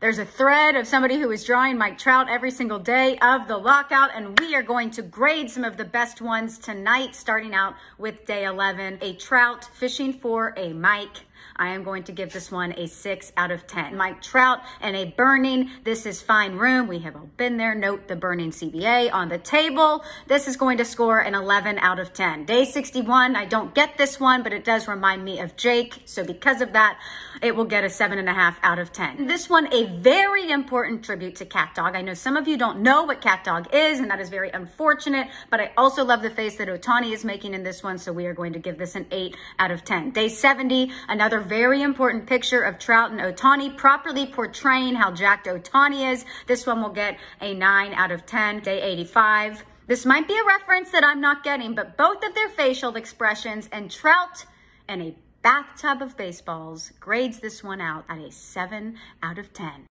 There's a thread of somebody who is drawing Mike Trout every single day of the lockout, and we are going to grade some of the best ones tonight, starting out with day 11. A Trout fishing for a Mike. I am going to give this one a 6 out of 10. Mike Trout and a burning. This is fine room. We have all been there. Note the burning CBA on the table. This is going to score an 11 out of 10. Day 61, I don't get this one, but it does remind me of Jake. So because of that, it will get a 7.5 out of 10. This one, a very important tribute to Cat Dog. I know some of you don't know what Cat Dog is, and that is very unfortunate, but I also love the face that Ohtani is making in this one, so we are going to give this an 8 out of 10. Day 70, another very important picture of Trout and Ohtani properly portraying how jacked Ohtani is. This one will get a 9 out of 10. Day 85. This might be a reference that I'm not getting, but both of their facial expressions and Trout and a bathtub of baseballs grades this one out at a 7 out of 10.